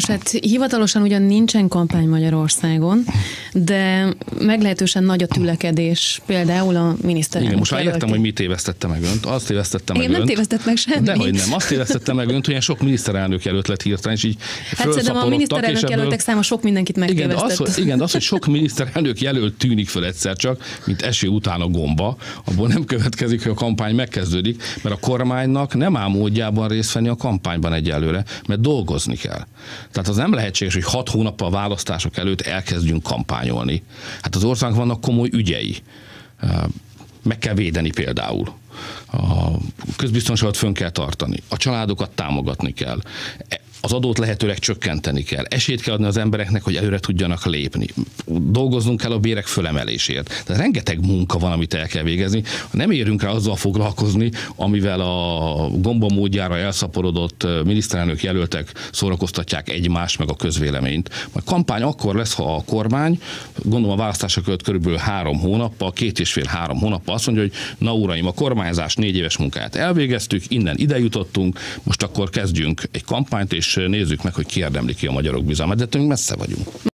Nos hát hivatalosan ugyan nincsen kampány Magyarországon, de meglehetősen nagy a tülekedés, például a miniszterelnök Igen, most már értem, hogy mit tévesztette meg önt. Azt tévesztette meg Igen, nem tévesztett meg semmit. Dehogy nem, azt tévesztette meg önt, hogy ilyen sok miniszterelnök jelölt lett hirtelen, és így Hát szerintem a miniszterelnök ebből- jelöltek száma sok mindenkit igen, de, megtévesztett. az, hogy, igen, de az, hogy sok miniszterelnök jelölt tűnik föl egyszer csak, mint eső után a gomba, abból nem következik, hogy a kampány megkezdődik, mert a kormánynak nem áll módjában részt venni a kampányban egyelőre, mert dolgozni kell. Tehát az nem lehetséges, hogy hat hónappal a választások előtt elkezdjünk kampányolni. Hát az országnak vannak komoly ügyei. Meg kell védeni például. A közbiztonságot fönn kell tartani. A családokat támogatni kell. Az adót lehetőleg csökkenteni kell. Esélyt kell adni az embereknek, hogy előre tudjanak lépni. Dolgoznunk kell a bérek fölemelésért. Tehát rengeteg munka van, amit el kell végezni. Nem érünk rá azzal foglalkozni, amivel a gomba módjára elszaporodott miniszterelnök jelöltek szórakoztatják egymást, meg a közvéleményt. A kampány akkor lesz, ha a kormány, gondolom a választások előtt körülbelül három hónappal, két és fél három hónappal azt mondja, hogy na uraim, a kormányzás négy éves munkáját elvégeztük, innen ide jutottunk, most akkor kezdjünk egy kampányt, és nézzük meg, hogy ki érdemli ki a magyarok bizalmát, de még messze vagyunk.